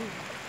Ooh.